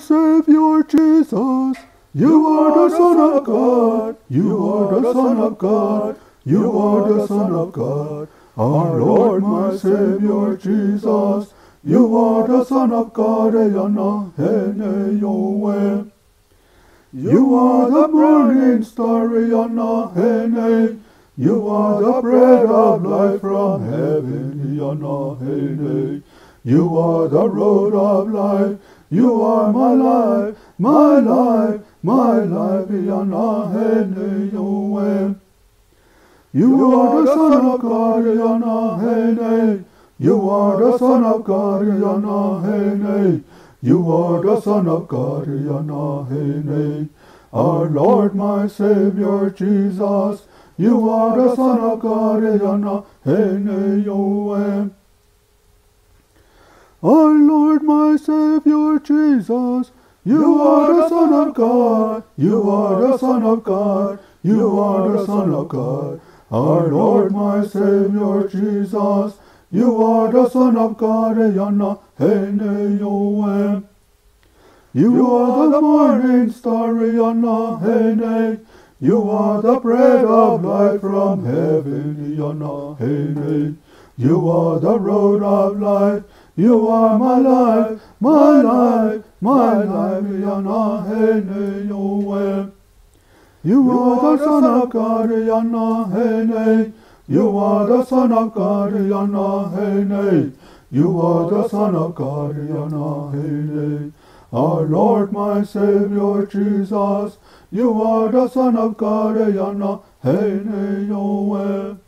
Savior Jesus. You are the Son of God. You are the Son of God. You are the Son of God. Our Lord, my Savior Jesus. You are the Son of God. You are the morning star. You are the bread of life from heaven, You are the road of life. You are my life, my life, my life, Yana, hene, yowe. You are the Son of God, hene. Eh. You are the Son of God, hene. Eh. You are the Son of God. Eh. Our Lord, my Savior, Jesus. You are the Son of God, Yana, hene, yowe. Our Lord, my Savior, Jesus. You are the Son of God. You are the Son of God. You are the Son of God. Our Lord, my Savior, Jesus. You are the Son of God, Yana, hene. You are the morning star, Yana, hene. You are the bread of life from heaven, Yana, hene. You are the road of life. You are my life, my life, my life, Yana, hene, yowe. You are the Son of God, Yana, hene. You are the Son of God, Yana, hene. You are the Son of God, Yana, hene. Our Lord, my Savior, Jesus. You are the Son of God, Yana, hene, yowe.